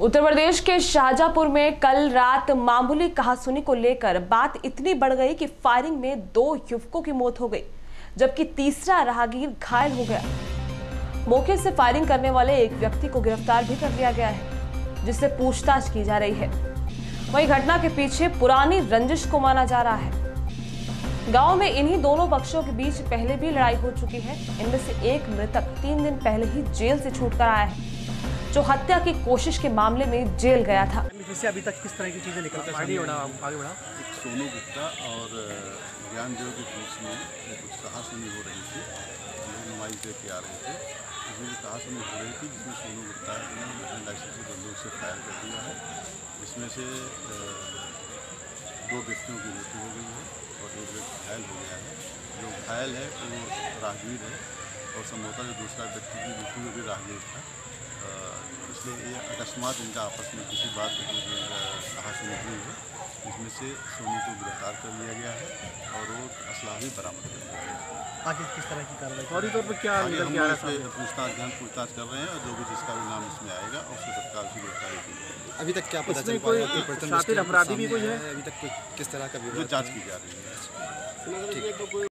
उत्तर प्रदेश के शाहजहांपुर में कल रात मामूली कहासुनी को लेकर बात इतनी बढ़ गई कि फायरिंग में दो युवकों की मौत हो गई, जबकि तीसरा राहगीर घायल हो गया। मौके से फायरिंग करने वाले एक व्यक्ति को गिरफ़्तार भी कर लिया गया है, जिससे पूछताछ की जा रही है। वही घटना के पीछे पुरानी रंजिश को माना जा रहा है। गाँव में इन्हीं दोनों पक्षों के बीच पहले भी लड़ाई हो चुकी है। इनमें से एक मृतक तीन दिन पहले ही जेल से छूट कर आया है। जो हत्या की कोशिश के मामले में जेल गया था। अभी तक किस तरह की चीज़ें निकल आगे बढ़ा आगे बढ़ा। एक सोनू गुप्ता और ज्ञानदेव के बीच में कुछ कहासुनी हो रही थी। नुमाइश दे के आ रहे थे। कहासुनी हो रही थी जिसमें सोनू गुप्ता ने लाइसेंसी बंदूक से फायर कर दिया है। इसमें से दो व्यक्तियों की मृत्यु हो गई है और एक व्यक्ति घायल हो गया है। जो घायल है वो राहगीर है और संभवतः जो दूसरा व्यक्ति की मृत्यु भी राहगीर था। इसलिए ये अकस्मात इनका आपस में किसी बात पर कहासुनी हुई है। इसमें से सोनू को गिरफ़्तार कर लिया गया है और वो असला भी बरामद कर लिया गया है। आगे किस तरह की कार्रवाई फौरी तौर पर क्या हम के पूछताछ गहन पूछताछ कर रहे हैं और जो भी जिसका भी नाम इसमें आएगा उससे तत्काल से गिरफ्तारी की जाएगी। अभी तक क्या पता चल पाया कोई अपराधी भी कोई है? अभी तक कोई किस तरह का जो जाँच की जा रही है।